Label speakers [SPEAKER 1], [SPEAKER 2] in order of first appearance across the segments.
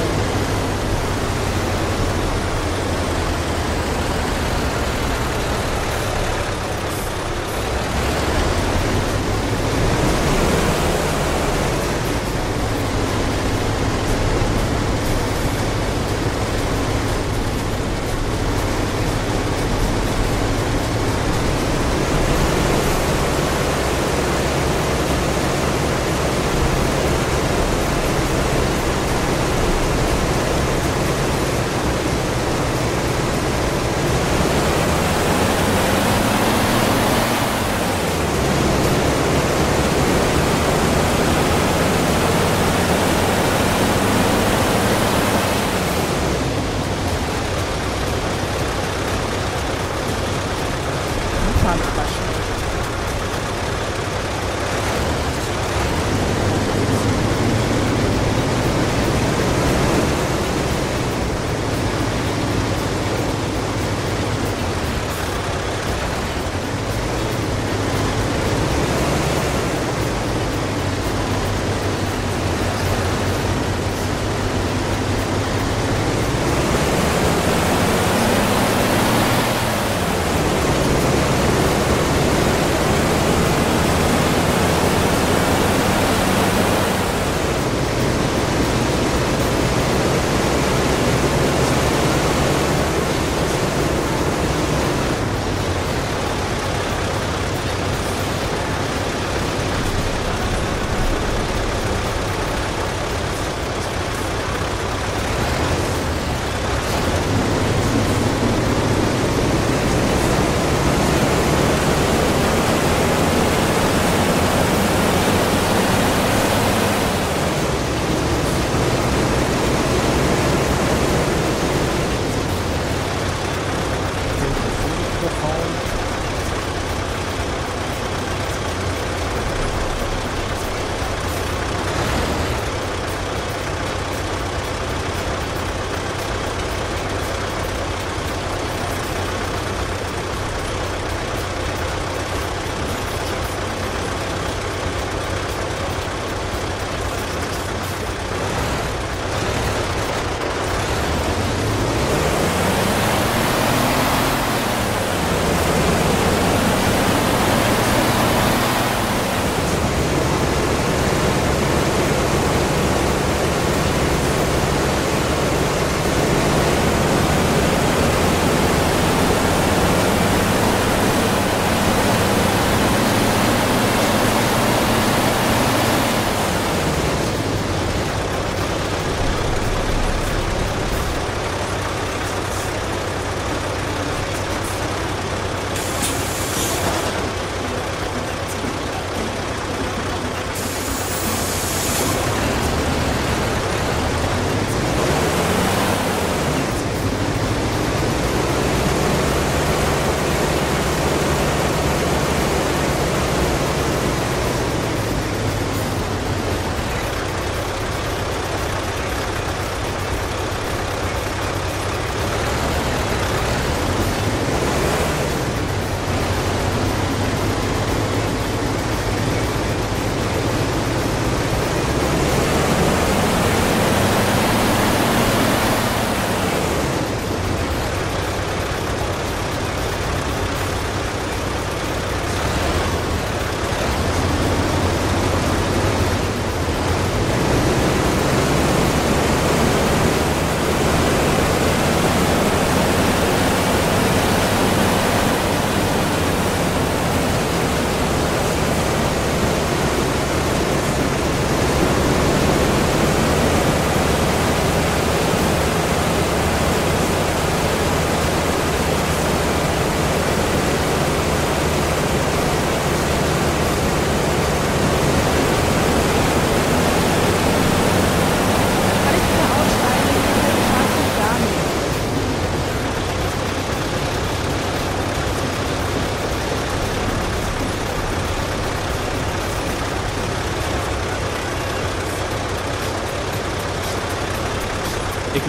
[SPEAKER 1] Bye.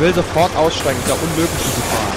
[SPEAKER 1] Will sofort aussteigen, ist ja unmöglich zu fahren.